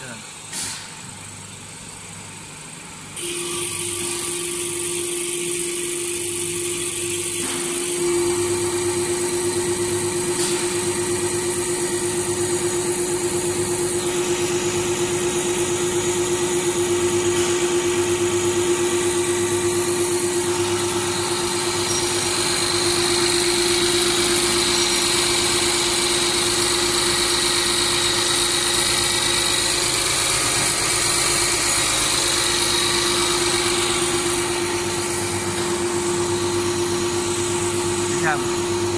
Yeah. have.